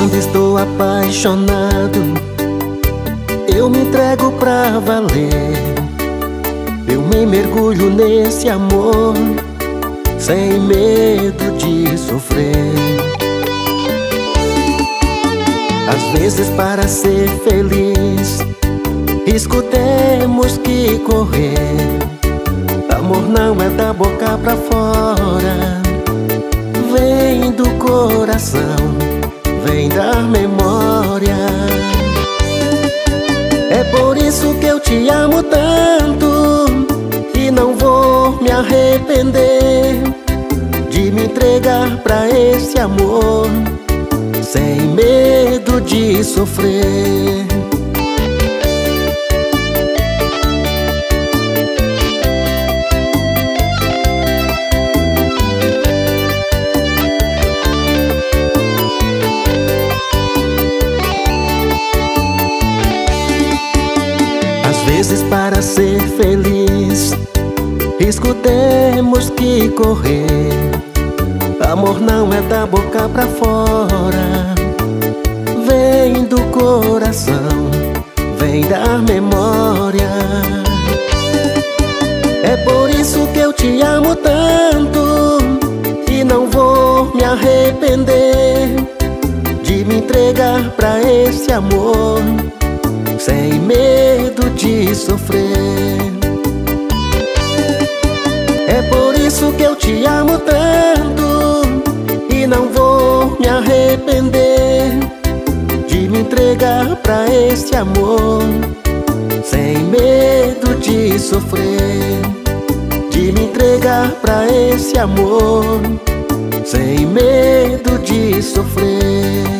Quando estou apaixonado, eu me entrego pra valer. Eu me mergulho nesse amor, sem medo de sofrer. Às vezes, para ser feliz, risco temos que correr. Amor não é da boca pra fora, vem do coração vem da memória. É por isso que eu te amo tanto não vou me arrepender de me entregar pra esse amor sem medo de sofrer. vezes para ser feliz Risco temos que correr. Amor não é da boca pra fora. Vem do coração Vem da memória. É por isso que eu te amo tanto E não vou me arrepender De me entregar pra esse amor sem medo de sofrer. Entregar pra esse amor, sem medo de sofrer. De me entregar pra esse amor, sem medo de sofrer.